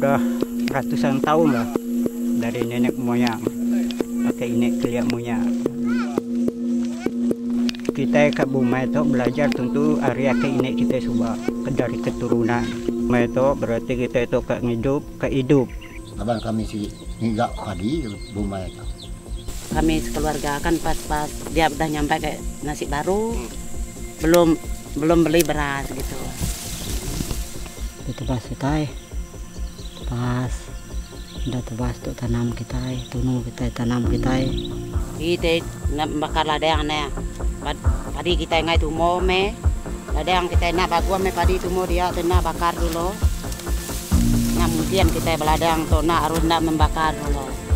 udah ratusan tahun lah dari nenek moyang pakai inek keliak moyang. Kita ke Buma itu belajar tentu area ke inek kita sudah dari keturunan. Buma itu berarti kita itu ke hidup ke hidup. Abang kami si nggak padi Buma itu. kami sekeluarga kan pas-pas dia udah nyampe kayak nasi baru belum belum beli beras gitu. Itu pas kita pas udah tebas tuh tanam kita tunu kita tanam kita. Kita nak bakar ladang Pad- padi kita ngai tumo me. Ladang kita nak bagua me padi tumo dia tu nak bakar dulu. Nah kemudian kita beladang tu nak harus nak membakar dulu